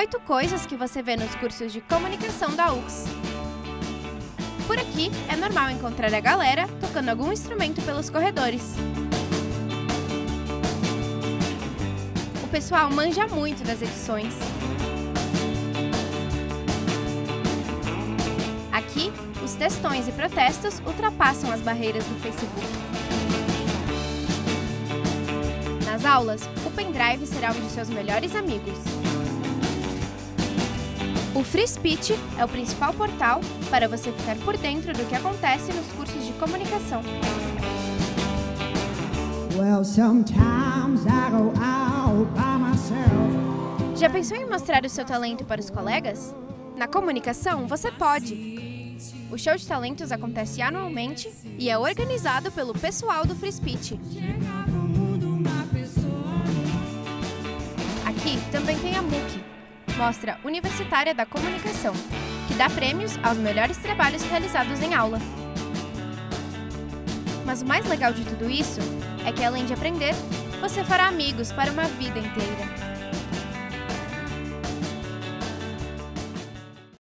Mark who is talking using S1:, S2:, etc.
S1: Oito coisas que você vê nos cursos de comunicação da UX. Por aqui, é normal encontrar a galera tocando algum instrumento pelos corredores. O pessoal manja muito das edições. Aqui, os textões e protestos ultrapassam as barreiras do Facebook. Nas aulas, o pendrive será um de seus melhores amigos. O Free Speech é o principal portal para você ficar por dentro do que acontece nos cursos de comunicação.
S2: Well.
S1: Já pensou em mostrar o seu talento para os colegas? Na comunicação, você pode. O show de talentos acontece anualmente e é organizado pelo pessoal do Free Speech. Aqui também tem a MOOC, Mostra Universitária da Comunicação, que dá prêmios aos melhores trabalhos realizados em aula. Mas o mais legal de tudo isso é que, além de aprender, você fará amigos para uma vida inteira.